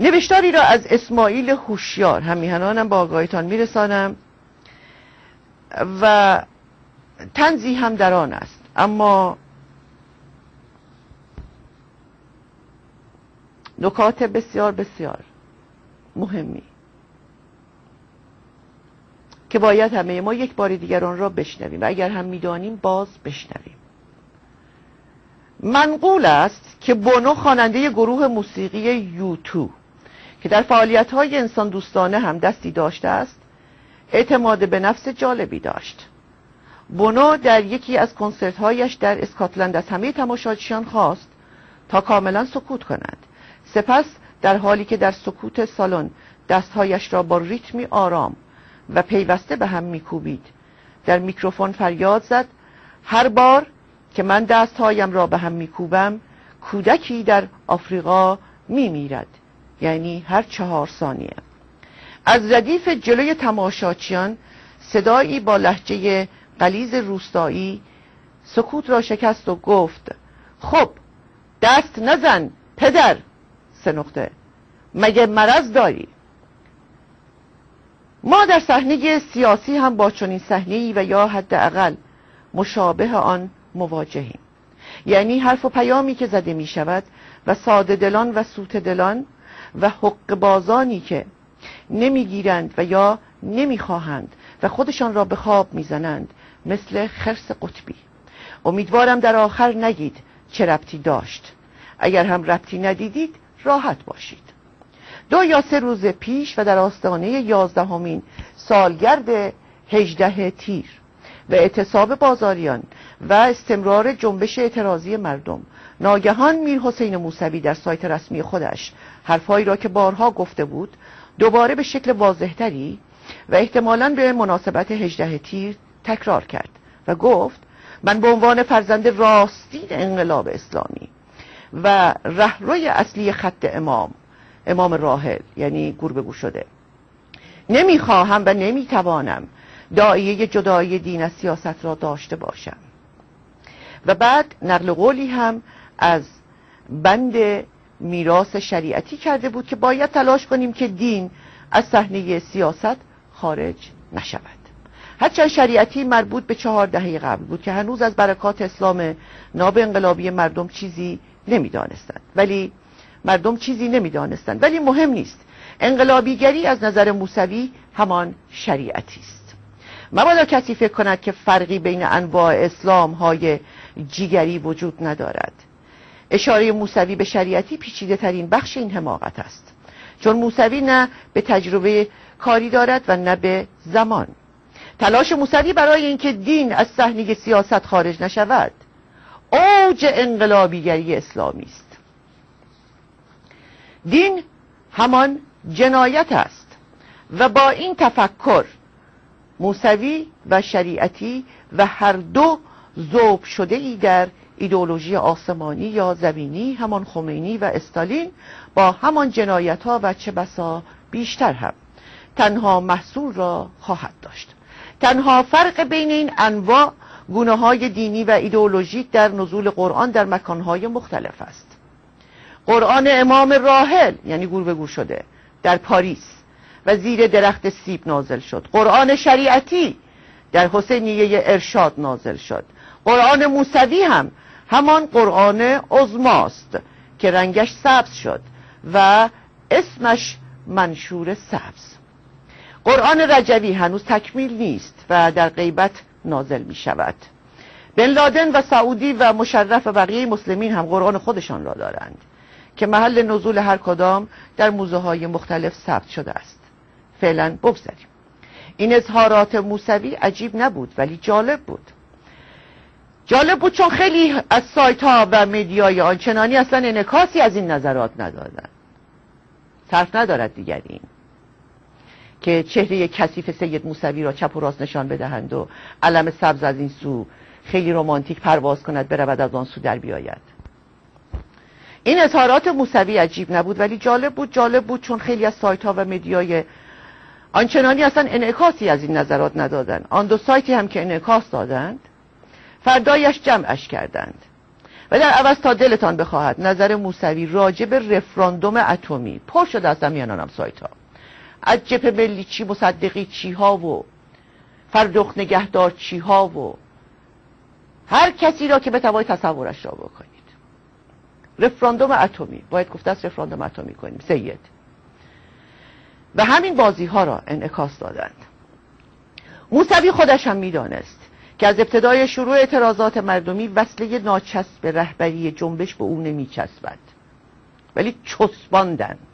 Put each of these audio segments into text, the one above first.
نوشتاری را از اسماعیل هوشیار همیهنانم با آگاهیتان میرسانم و تنزی هم در آن است. اما نکات بسیار بسیار مهمی که باید همه ما یک بار دیگر آن را بشنویم و اگر هم می‌دانیم باز بشنویم. منقول است که بونو خواننده گروه موسیقی یوتو که در فعالیت های انسان دوستانه هم دستی داشته است اعتماد به نفس جالبی داشت. بونو در یکی از کنسرت هایش در اسکاتلند از همه تماشاچیان خواست تا کاملا سکوت کنند سپس در حالی که در سکوت سالن دستهایش را با ریتمی آرام و پیوسته به هم میکوبید در میکروفون فریاد زد هر بار که من دستهایم را به هم میکوبم کودکی در آفریقا میمیرد. یعنی هر چهار ثانیه. از ردیف جلوی تماشاچیان صدایی با لحجه قلیز روستایی سکوت را شکست و گفت خب دست نزن پدر! سه نقطه. مگه مرض داری؟ ما در صحنه سیاسی هم با چنین صحنه و یا حداقل مشابه آن مواجهیم. یعنی حرف و پیامی که زده می شود و ساده دلان و سوت دلان و حق بازانی که نمی‌گیرند و یا نمی‌خواهند و خودشان را به خواب می‌زنند مثل خرس قطبی. امیدوارم در آخر نگید چه ربطی داشت. اگر هم ربطی ندیدید راحت باشید. دو یا سه روز پیش و در آستانه یازدهمین سالگرد هجده تیر و اعتصاب بازاریان و استمرار جنبش اعتراضی مردم ناگهان میر حسین موسوی در سایت رسمی خودش حرفهایی را که بارها گفته بود دوباره به شکل واضحتری و احتمالا به مناسبت هجده تیر تکرار کرد و گفت من به عنوان فرزند راستین انقلاب اسلامی و رهروی اصلی خط امام امام راحل یعنی گور بگو شده. نمی‌خواهم و نمی‌توانم دایه جدایی دین از سیاست را داشته باشم. و بعد نقل قولی هم از بند میراث شریعتی کرده بود که باید تلاش کنیم که دین از صحنه سیاست خارج نشود. هرچند شریعتی مربوط به چهار دهه قبل بود که هنوز از برکات اسلام ناب انقلابی مردم چیزی نمی‌دانستند. ولی مردم چیزی نمی‌دانستند. ولی مهم نیست. انقلابیگری از نظر موسوی همان شریعتی است. مبادا کسی فکر کند که فرقی بین انواع اسلام های جیگری وجود ندارد. اشاره موسوی به شریعتی پیچیده ترین بخش این حماقت است. چون موسوی نه به تجربه کاری دارد و نه به زمان. تلاش موسوی برای اینکه دین از صحنه سیاست خارج نشود اوج انقلابیگری اسلامی است. دین همان جنایت است و با این تفکر موسوی و شریعتی و هر دو ذوب شده ای در ایدولوژی آسمانی یا زمینی همان خمینی و استالین با همان جنایت ها و چه بسا بیشتر هم تنها محصول را خواهد داشت. تنها فرق بین این انواع گونه های دینی و ایدئولوژیک در نزول قرآن در مکانهای مختلف است. قرآن امام راحل یعنی گور به گور شده در پاریس و زیر درخت سیب نازل شد. قرآن شریعتی در حسینیه ارشاد نازل شد. قرآن موسوی هم همان قرآن عظماست که رنگش سبز شد و اسمش منشور سبز. قرآن رجوی هنوز تکمیل نیست و در غیبت نازل می شود. بن لادن و سعودی و مشرف و بقیه مسلمین هم قرآن خودشان را دارند که محل نزول هر کدام در موزه های مختلف ثبت شده است. فعلا بگذاریم این اظهارات موسوی عجیب نبود ولی جالب بود. جالب بود چون خیلی از سایت ها و میدیای آنچنانی اصلا انکاسی از این نظرات ندادن. طرف ندارد دیگر این که چهره کثیف سید موسوی را چپ و راست نشان بدهند و علم سبز از این سو خیلی رومانتیک پرواز کند برود از آن سو در بیاید. این اظهارات موسوی عجیب نبود ولی جالب بود جالب بود چون خیلی از سایت ها و مدیای آنچنانی اصلا انعکاسی از این نظرات ندادن. آن دو سایتی هم که انعکاس دادند فردایش جمعش کردند. و در عوض تا دلتان بخواهد نظر موسوی راجع به رفراندوم اتمی. پر شده از هم سایت ها از جپ ملی چی مصدقی چی ها و فردخ نگهدار چی ها و هر کسی را که بتوانید تصورش را بکنید. رفراندوم اتمی. باید گفته است رفراندوم اتمی کنیم. سید. و همین بازی ها را انعکاس دادند. موسوی خودش هم می‌دانست. که از ابتدای شروع اعتراضات مردمی وصله ناچسب رهبری جنبش به او نمیچسبد ولی چسباندند.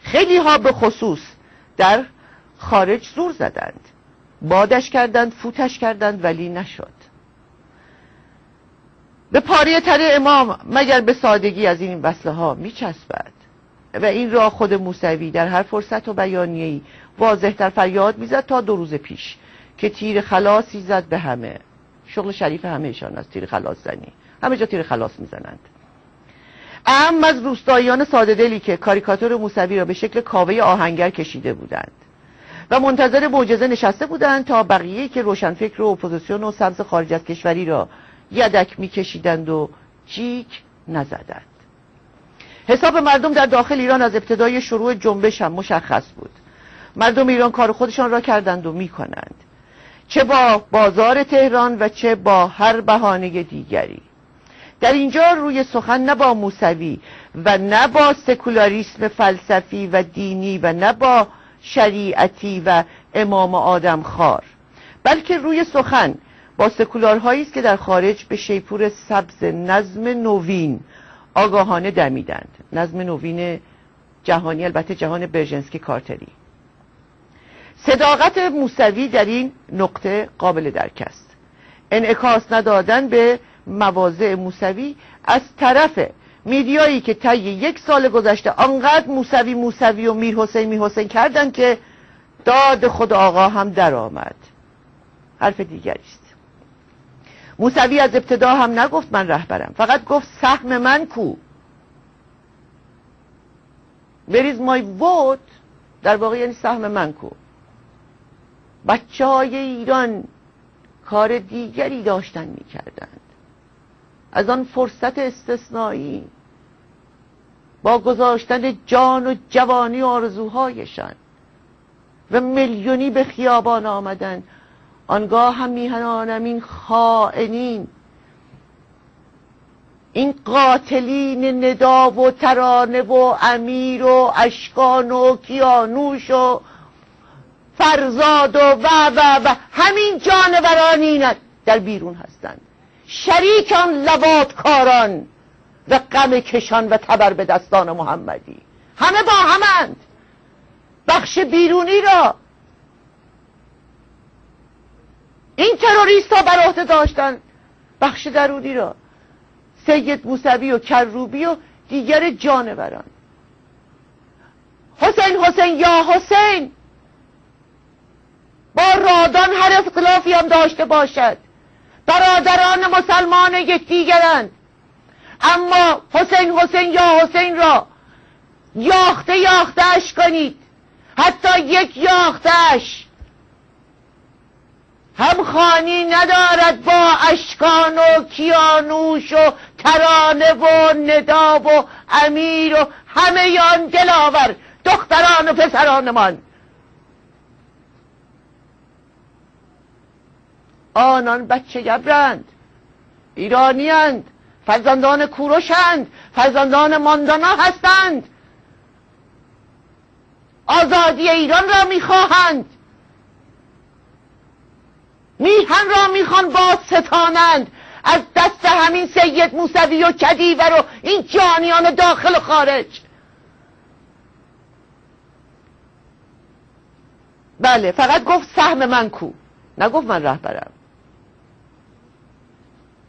خیلی ها به خصوص در خارج زور زدند. بادش کردند فوتش کردند ولی نشد. به پاری تر امام مگر به سادگی از این وصله ها میچسبد؟ و این را خود موسوی در هر فرصت و بیانیه‌ای واضح‌تر فریاد می‌زد تا دو روز پیش که تیر خلاصی زد به همه. شغل شریف همهشان از تیر خلاص زنی. همه جا تیر خلاص می‌زنند. اعم از روستاییان ساده دلی که کاریکاتور موسوی را به شکل کاوه آهنگر کشیده بودند و منتظر معجزه نشسته بودند تا بقیه که روشنفکر و اپوزیسیون و سبز خارج از کشوری را یدک میکشیدند و جیک نزدند. حساب مردم در داخل ایران از ابتدای شروع جنبش هم مشخص بود. مردم ایران کار خودشان را کردند و می‌کنند. چه با بازار تهران و چه با هر بهانه دیگری. در اینجا روی سخن نه با موسوی و نه با سکولاریسم فلسفی و دینی و نه با شریعتی و امام آدم خار بلکه روی سخن با سکولارهایی است که در خارج به شیپور سبز نظم نوین آگاهانه دمیدند. نظم نوین جهانی البته جهان برژنسکی کارتری. صداقت موسوی در این نقطه قابل درک است. انعکاس ندادن به مواضع موسوی از طرف میدیایی که طی یک سال گذشته آنقدر موسوی موسوی و میر حسین میر حسین کردن که داد خود آقا هم درآمد. حرف دیگری است. موسوی از ابتدا هم نگفت من رهبرم. فقط گفت سهم من کو. بریز مای ووت در واقع یعنی سهم من کو. بچه های ایران کار دیگری داشتن می‌کردند. از آن فرصت استثنایی با گذاشتن جان و جوانی و آرزوهایشان و میلیونی به خیابان آمدن آنگاه هم میهنانم این خائنین. این قاتلین ندا و ترانه و امیر و اشکان و کیانوش و فرزاد و و و و همین جانورانی در بیرون هستند. شریک آن و غم کشان و تبر به دستان محمدی. همه با همند. بخش بیرونی را. این تروریست ها بر عهده داشتن. بخش درونی را. سید موسوی و کروبی و دیگر جانوران. حسین حسین یا حسین! با رادان هر اختلافی هم داشته باشد. برادران مسلمان یکدیگرند. اما حسین حسین یا حسین را یاخته یاختهش کنید. حتی یک یاختهش هم خانی ندارد با اشکان و کیانوش و ترانه و ندا و امیر و همه یان دلاور دختران و پسرانمان آنان بچه گبرند ایرانیند فرزندان کوروشند فرزندان ماندانا هستند. آزادی ایران را می‌خواهند. میهن را می‌خوان باز ستانند از دست همین سید موسوی و کدیور و این جانیان داخل و خارج. بله فقط گفت سهم من کو. نگفت من رهبرم.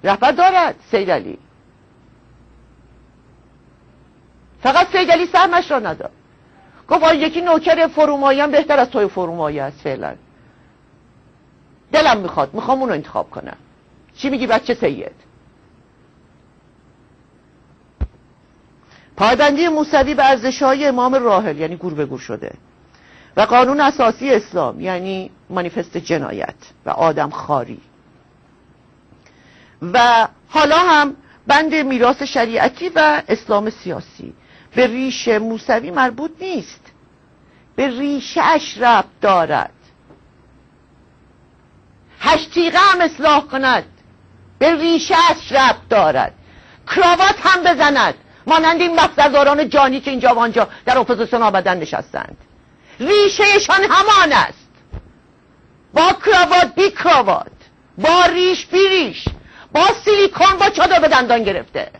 رهبر دارد سید علی. فقط سید علی سهمش را نداد. گفت آن یکی نوکر فرومایی هم بهتر از توی فرومایی است فعلا. دلم می‌خواد می‌خوام اونو انتخاب کنم. چی میگی بچه سید؟ پایبندی موسوی به ارزش های امام راحل یعنی گور به گور شده. و قانون اساسی اسلام یعنی مانیفست جنایت و آدم خاری. و حالا هم بند میراث شریعتی و اسلام سیاسی. به ریش موسوی مربوط نیست. به ریشه اش ربط دارد. هشتیقه هم اصلاح کند. به ریشه اش ربط دارد. کراوات هم بزند. مانند این مفزرداران جانی که اینجا و آنجا در اپوزیسیون آمدن نشستند. ریشهشان همان است. با کراوات بی کراوات. با ریش بی ریش. با سیلیکون با چادر به دندان گرفته.